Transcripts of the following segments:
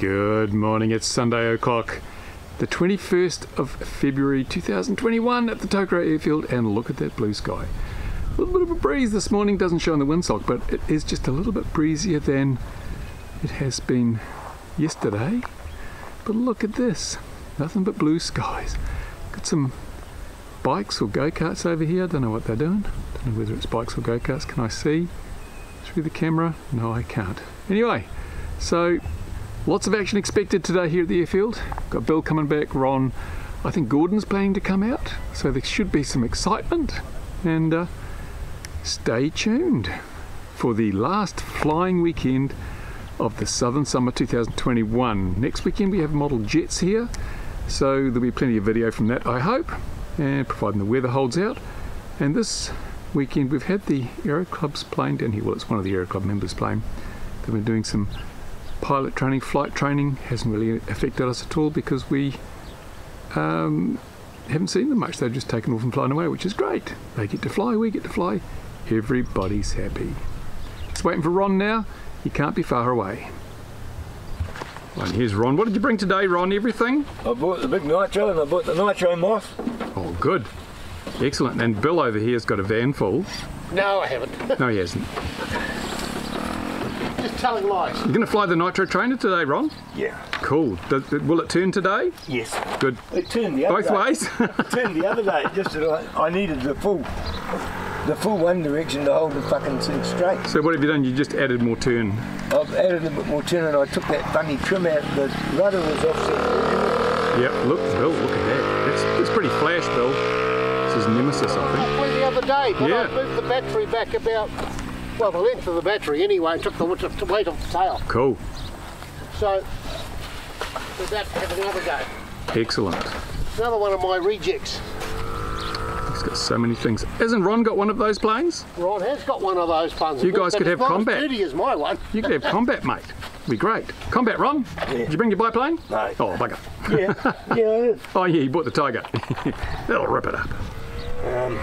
Good morning, it's Sunday o'clock, the 21st of February 2021 at the Tokoroa Airfield, and look at that blue sky. A little bit of a breeze this morning, doesn't show in the windsock, but it is just a little bit breezier than it has been yesterday. But look at this, nothing but blue skies. Got some bikes or go-karts over here, I don't know what they're doing. Don't know whether it's bikes or go-karts, can I see through the camera? No, I can't. Anyway, so lots of action expected today here at the airfield. Got Bill coming back, Ron. I think Gordon's planning to come out, so there should be some excitement. And uh, stay tuned for the last flying weekend of the Southern Summer 2021. Next weekend we have model jets here, so there'll be plenty of video from that, I hope, and providing the weather holds out. And this weekend we've had the Aero Club's plane down here. Well, it's one of the Aero Club members' plane. They've been doing some pilot training, flight training. Hasn't really affected us at all because we um, haven't seen them much. They've just taken off and flown away, which is great. They get to fly, we get to fly. Everybody's happy. Just waiting for Ron now. He can't be far away. And here's Ron. What did you bring today, Ron? Everything? I bought the big nitro and I bought the nitro moth. Oh, good. Excellent. And Bill over here's got a van full. No, I haven't. No, he hasn't. Just telling lies. You're going to fly the Nitro trainer today, Ron? Yeah. Cool. Does, will it turn today? Yes. Good. It turned the other Both day. ways? It turned the other day. Just that I, I needed the full, the full one direction to hold the fucking thing straight. so what have you done? You just added more turn. I've added a bit more turn and I took that funny trim out. The rudder was offset. Yep. Look, Bill. Look at that. It's, it's pretty flash, Bill. This is Nemesis, I think. Halfway the other day, but Yeah. I moved the battery back about, well, the length of the battery anyway, took the weight of- off the tail. Cool. So, did that have another go. Excellent. Another one of my rejects. He's got so many things. Hasn't Ron got one of those planes? Ron has got one of those planes. You guys could have combat. as dirty as my one. You could have combat, mate. Be great. Combat, Ron? Did you bring your biplane? No. Oh, bugger. Yeah, yeah, Oh, yeah, you bought the Tiger. That'll rip it up. Um,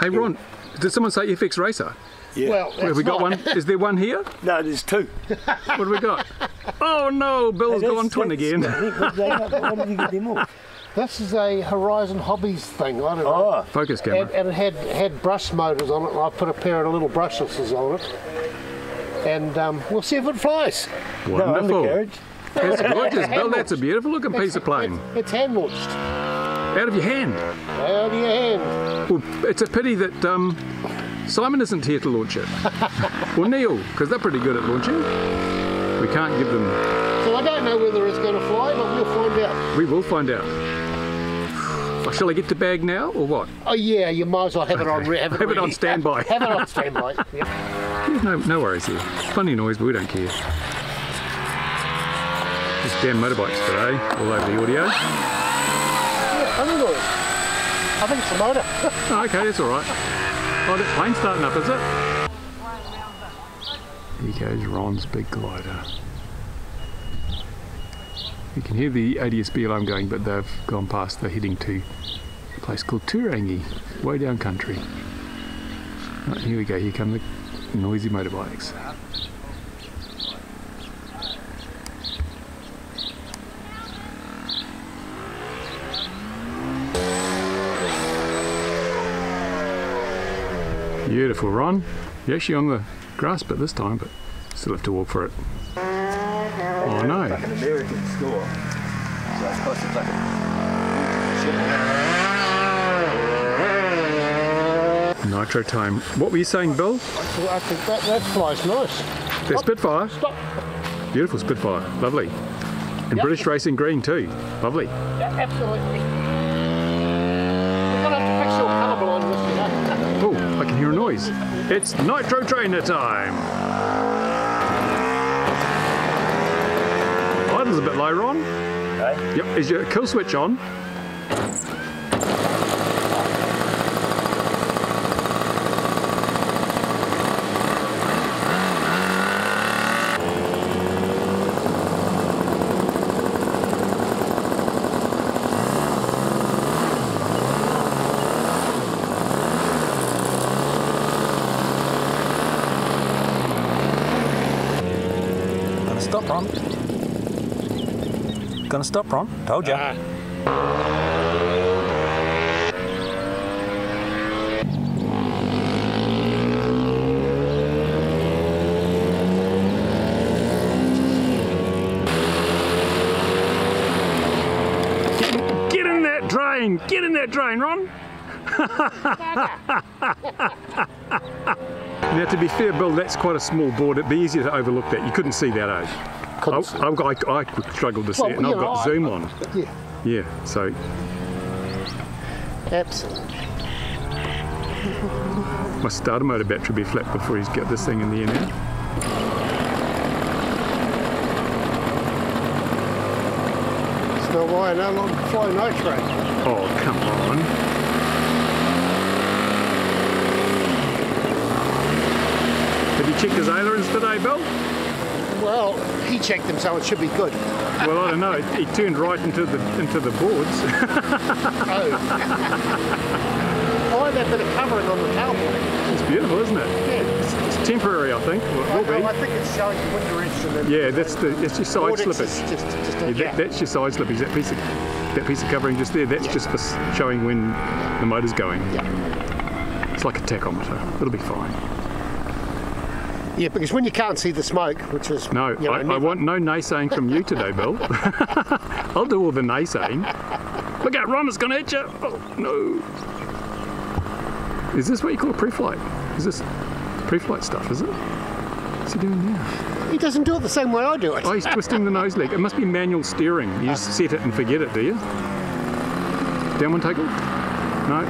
Hey, Ron, did someone say FX Racer? Yeah. Well, Have we got one? Is there one here? no, there's two. What have we got? Oh no, Bill's That's- gone twin again. What they got- Why did you get them off? This is a Horizon Hobbies thing, I don't know. Oh, Focus camera. and it had had brush motors on it, and I put a pair of little brushlesses on it. And um, we'll see if it flies. no Wonderful. undercarriage. That's gorgeous, Bill. That's a beautiful looking piece of plane. It's, it's hand launched. Out of your hand. Out of your hand. Well, it's a pity that um, Simon isn't here to launch it. or Neil, because they're pretty good at launching. We can't give them. So I don't know whether it's going to fly, but we'll find out. We will find out. Oh, Shall I get the bag now, or what? Oh yeah, you might as well have it on. Have it, Have it on standby. Have it on standby. Yep. Yeah, no, no worries here. Funny noise, but we don't care. Just damn motorbikes today, all over the audio. Yeah, funny noise. I think it's a motor. Oh, okay, that's all right. Oh, that plane's starting up, is it? Here goes Ron's big glider. You can hear the ADSB alarm going, but they've gone past. They're heading to a place called Turangi, way down country. Right, here we go. Here come the noisy motorbikes. Beautiful, Ron. You're actually on the grass bit this time, but still have to walk for it. Oh no. An American store. So it's cost a fucking Nitro time. What were you saying, Bill? I think that, that flies nice. The Spitfire. Stop. Beautiful Spitfire. Lovely. And Yep. British Racing Green too. Lovely. Yeah, absolutely. We're going to have to fix your colour blindness, you know. I can hear a noise. It's Nitro Trainer time. Idle's a bit low, Ron. Okay. Yep. Is your kill switch on? Stop, Ron. Gonna stop, Ron. Told ya. Ah. Get in that drain! Get in that drain, Ron! now, to be fair, Bill, that's quite a small board. It'd be easier to overlook that. You couldn't see that, eh? I, Couldn't see. I've got, I, I struggled to see Well, it, and I've got zoom on. Yeah, Yeah, so absolutely. my starter motor battery be flat before he's got this thing in the air now. It's why no longer fly no train. Oh, come on. Have you checked his ailerons today, Bill? Well, he checked them, so it should be good. Well, I don't know. He turned right into the into the boards. Oh. I like that bit of covering on the tailplane. it's beautiful, isn't it? Yeah. It's temporary, I think. Well, it will Well, I think it's showing the winter instrument. Yeah, that's the that's your side Audits slippage. Just, just a Yeah, gap. that, that's your side slippage. That piece of that piece of covering just there. That's just for showing when the motor's going. Yeah. It's like a tachometer. It'll be fine. Yeah, because when you can't see the smoke, which is No, you know, I, I want no naysaying from you today, Bill. I'll do all the naysaying. Look out, Ron, it's going to hit you. Oh, no. Is this what you call pre-flight? Is this pre-flight stuff, is it? What's he doing now? He doesn't do it the same way I do it. Oh, he's twisting the nose leg. It must be manual steering. You just set it and forget it, do you? Down one tackle? No.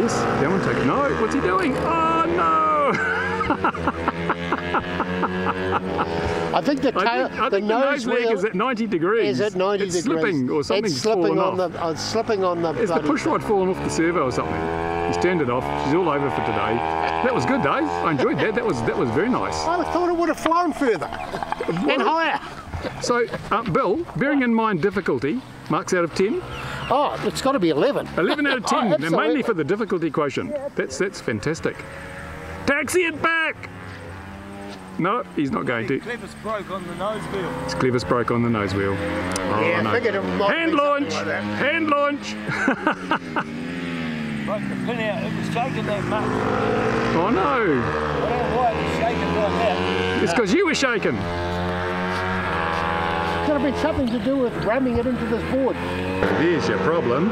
Yes, down one tackle. No, what's he doing? Oh, no. I think the tail, I think, I the think the nose leg wheel is at 90 degrees. is at 90 it's degrees. slipping or something's It's slipping fallen on off. the, uh, slipping on the. Is the push rod fallen off the servo or something? He's turned it off. She's all over for today. That was good, Dave. I enjoyed that. That was that was very nice. I thought it would have flown further and higher. So, uh, Bill, bearing in mind difficulty, marks out of 10, Oh, it's got to be 11. 11 out of 10, Oh, and mainly for the difficulty quotient. That's that's fantastic. Taxi it back. No, he's not going to. Clipper's broke on the nose wheel. His clevis broke on the nose wheel. Oh, Yeah, no. figured it might Hand be launch! like that. Hand launch! Broke the pin out. It was shaking that much. Oh no! I don't know why it was shaking like that. It's because you were shaking. Could have been something to do with ramming it into this board. There's your problem.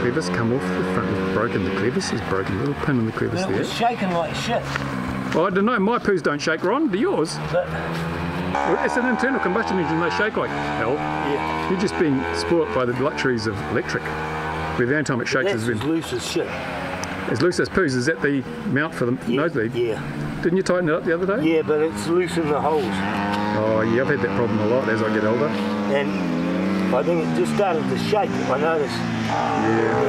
Clevis come off the front. It's broken. The clevis is broken. A Little pin in the clevis It there. was shaking like shit. Well, I don't know. My poos don't shake, Ron. Do yours? But Well, It's an internal combustion engine. They shake like hell. yeah, You're just being spoilt by the luxuries of electric. Where the only time it shakes is as when loose as shit. as loose as poos. Is that the mount for the Yeah, nose lead? Yeah, Didn't you tighten it up the other day? yeah, but it's loose in the holes, Oh, yeah. I've had that problem a lot as I get older. and I think it just started to shake. I noticed. Yeah.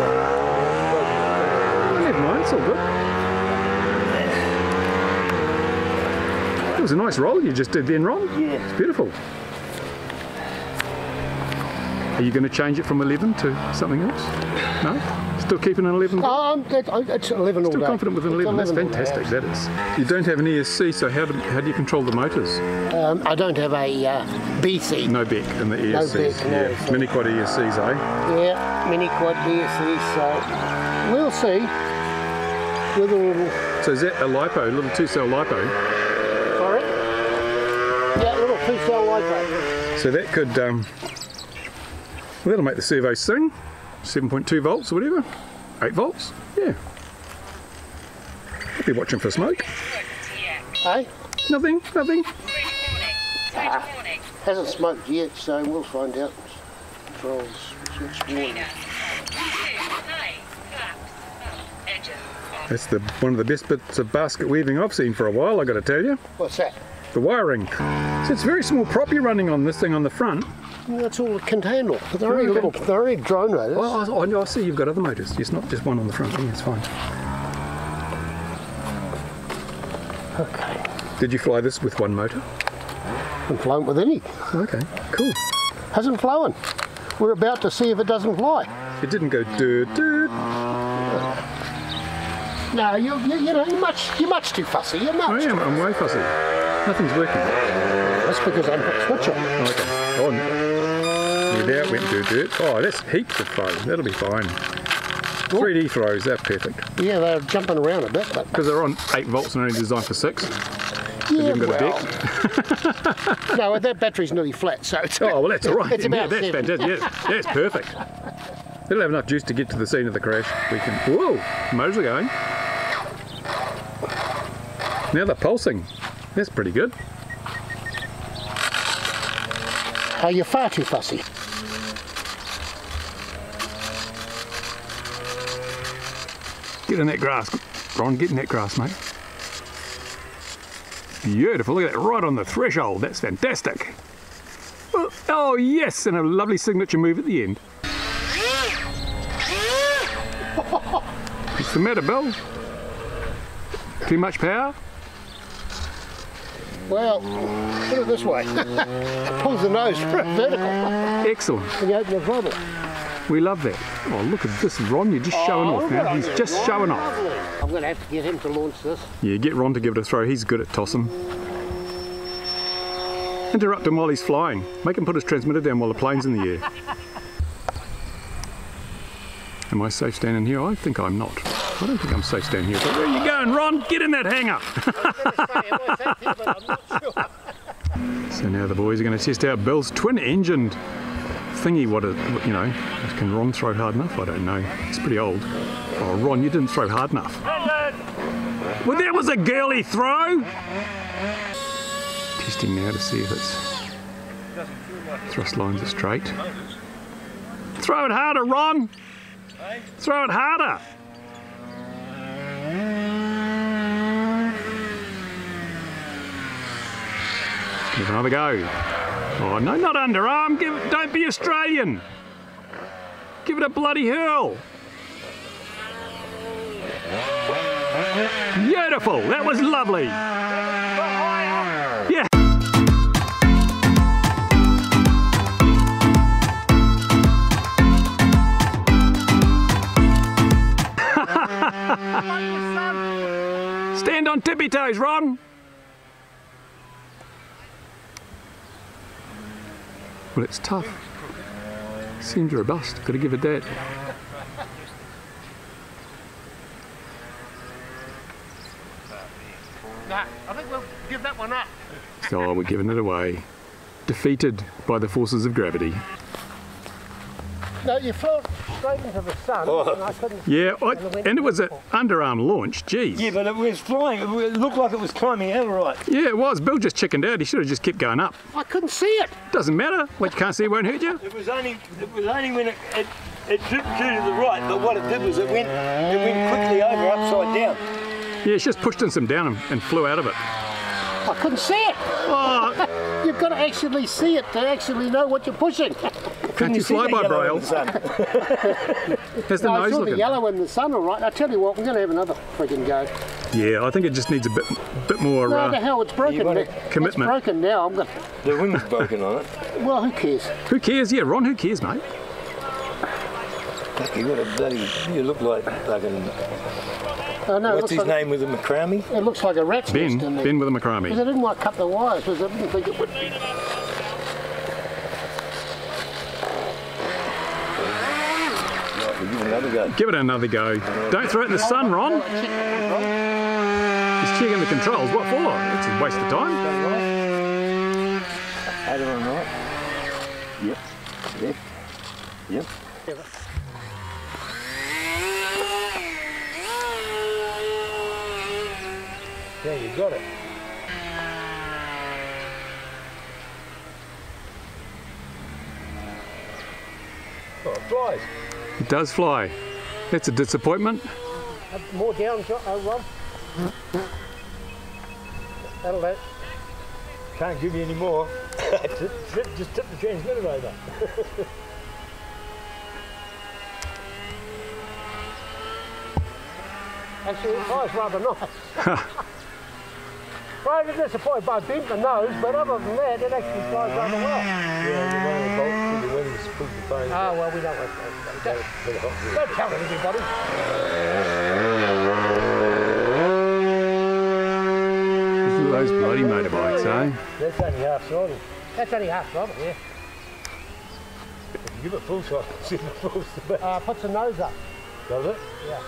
Never mind. It's all good. It was a nice roll you just did then, Ron. Yeah. It's beautiful. Are you going to change it from 11 to something else? No? Still keeping an 11? Um, it's 11 all Still day. confident with an It's 11. That's 11 all day. fantastic. That is. You don't have an ESC, so how do, how do you control the motors? Um, I don't have a uh, BC. No BEC in the ESCs. BEC, no. yeah. Mini quad ESCs, eh? Yeah, mini quad BSC, so we'll see whether it'll. So is that a lipo, a little two cell lipo? Sorry? Yeah, little two cell lipo. So that could, um, that'll make the servo sing. 7.2 volts or whatever. 8 volts. Yeah. I'll be watching for smoke. Hey? Nothing, nothing. Ah, hasn't smoked yet, so we'll find out. Controls switch warning. That's the one of the best bits of basket weaving I've seen for a while, i got to tell you. What's that? The wiring. So it's a very small prop you're running on this thing on the front. That's all it can handle. They're only little, they're only drone motors. Oh, I, I see you've got other motors. It's not just one on the front. Yeah, it's fine. Okay. Did you fly this with one motor? And flown with any. Okay, cool. Hasn't flown. We're about to see if it doesn't fly. It didn't go doot doot. No, you, you, you know, you're much, you're much too fussy. You're I much. am. I'm way fussy. Nothing's working. That's because I'm not switching. Okay. No. Without went dirt dirt. Oh, that's heaps of throw. That'll be fine. 3D throws, they're perfect. Yeah, they're jumping around a bit, but Because they're on 8 volts and only designed for 6. yeah, haven't got a well. no, that battery's nearly flat, so it's, Oh, well, that's all right. It's then. yeah, about that's fantastic. Yeah, that's perfect. It'll have enough juice to get to the scene of the crash. We can. Whoa, motors are going. Now they're pulsing. That's pretty good. Oh, you're far too fussy. In that grass. Ron, get in that grass, mate. Beautiful. Look at that, right on the threshold. That's fantastic. Oh, Oh, yes, and a lovely signature move at the end. What's the matter, Bill? Too much power? Well, put it this way. Pulls the nose vertical Excellent. when you open the throttle. We love that. Oh, look at this, Ron. You're just showing Oh, off look now. He's just showing off. I'm going to have to get him to launch this. Yeah, get Ron to give it a throw. He's good at tossing. Interrupt him while he's flying. Make him put his transmitter down while the plane's in the air. Am I safe standing here? I think I'm not. I don't think I'm safe standing here. But where are you going, Ron? Get in that hangar. So now the boys are going to test out Bill's twin-engined thingy. What a, you know, can Ron throw hard enough? I don't know. It's pretty old. Oh, Ron, you didn't throw hard enough. Well, that was a girly throw. Testing now to see if its thrust lines are straight. Throw it harder, Ron. Throw it harder. Give another go. Oh no, not underarm. Give don't be Australian. Give it a bloody hurl. Beautiful. That was lovely. Yeah. Stand on tippy toes, Ron. Well, it's tough. Seems robust. Got to give it that. Nah, I think we'll give that one up. So we're giving it away. Defeated by the forces of gravity. No, you flew straight into the sun, oh. and I couldn't. Yeah, I, and it was an underarm launch. Jeez. Yeah, but it was flying. It looked like it was climbing out right. Yeah, it was. Bill just chickened out. He should have just kept going up. I couldn't see it. Doesn't matter. What you can't see won't hurt you. It was only it was only when it, it it dripped due to the right, but what it did was it went it went quickly over upside down. Yeah, it's just pushed in some down and, and flew out of it. I couldn't see it. Oh, You've got to actually see it to actually know what you're pushing. can't you see fly by braille? in the sun? How's the I nose saw the yellow in the sun, all right. I tell you what, we're going to have another frigging go. Yeah, I think it just needs a bit, bit more. No, the Uh, hell, it's broken. Now. it. Commitment. It's broken now. I'm going. The wing's broken on it. Well, who cares? who cares? Yeah, Ron, who cares, mate? You got a bloody. You look like fucking. Oh, no, What's his like, name with the macrame? It looks like a rat's Ben, nest in there. Ben with a Because. I didn't want to cut the wires because I didn't think it would. Right, we'll give another go. Give it another go. Don't throw it in the sun, Ron. He's checking the controls. What for? It's a waste of time. It on right. Yep. Left. Yep. Yeah, you got it. Oh, flies. It does fly. That's a disappointment. More down, Jo- uh, Rob. That'll do. Can't give you any more. just, tip- just tip the transmitter over. Actually, it flies rather nice. Rather disappointed by being the nose, but other than that, it actually flies rather well. Yeah, phone. Oh, well, we don't want that. Don't, don't tell everybody. Look at those bloody motorbikes, eh? That's only half throttle. That's only half throttle, yeah. Give it full shot. See if it falls to bit. Uh, puts the nose up. Does it? Yeah.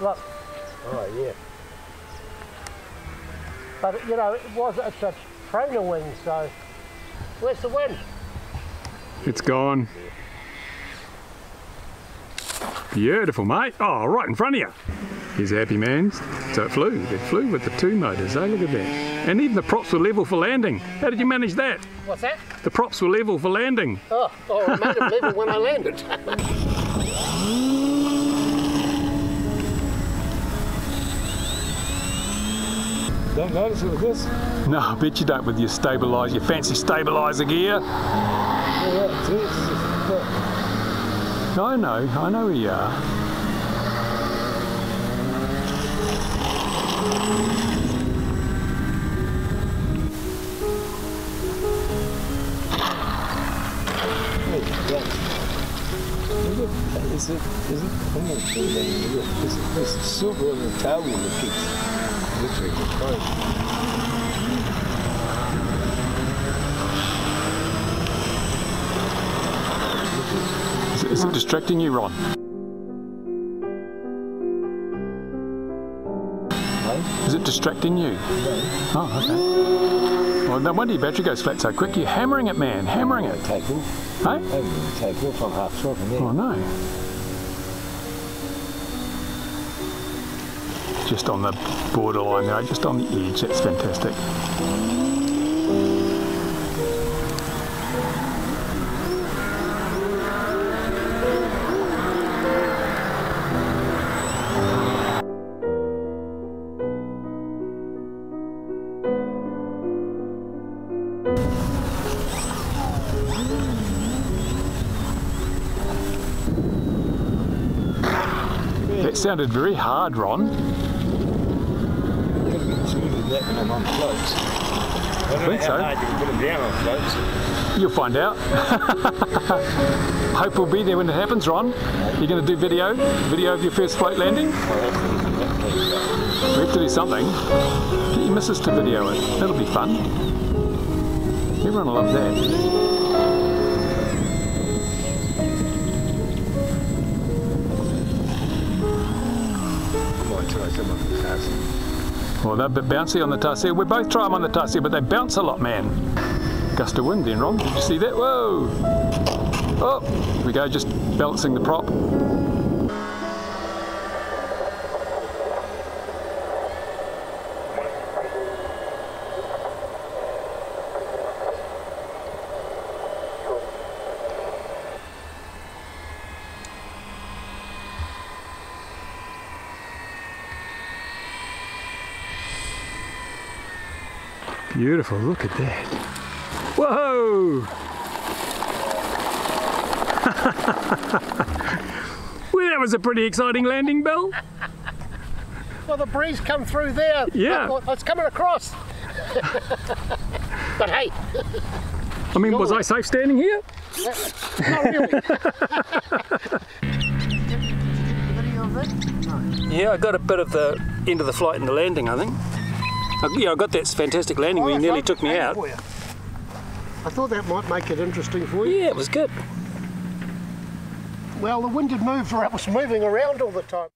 Look, Oh, yeah. but you know, it was it's a trainer wing, so where's the wind? It's gone. Beautiful, mate. Oh, right in front of you. He's happy man. So it flew. It flew with the two motors. Hey, look at that. And even the props were level for landing. How did you manage that? What's that? The props were level for landing. Oh, oh I made it level when I landed. Don't notice it with this. No, I bet you don't with your stabilise, your fancy stabiliser gear. I know, I know where you are. Hey, yeah. Look at, is it, is it, I'm going to show you that. Look, there's, there's silver on the tail wheel that keeps, looks like it's fine. Is it distracting you, Ron? Is it distracting you? Oh, okay. Well, no wonder your battery goes flat so quick. You're hammering it, man. Hammering it. Take off. Hey? Take off on half shot and then. Oh, no. Just on the borderline there, just on the edge. That's fantastic. Sounded very hard, Ron. I think so. you. You'll find out. Hope we'll be there when it happens, Ron. You're going to do video? Video of your first float landing? We have to do something. Get your missus to video it. That'll be fun. Everyone will love that. They're a bit bouncy on the tarseal. We both try them on the tarseal, but they bounce a lot, man. Gust of wind then, Ron. Did you see that? Whoa! Oh, we go, just balancing the prop. Beautiful, look at that. Whoa! well, that was a pretty exciting landing, Bill. well, the breeze come through there. Yeah. I thought, it's coming across. but hey, I mean, was I safe standing here? not really. Yeah, I got a bit of the end of the flight and the landing, I think. Yeah, I got that fantastic landing where you Oh, nearly took me out. I thought that might make it interesting for you. Yeah, it was good. Well, the wind had moved or it was moving around all the time.